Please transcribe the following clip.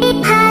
Hi.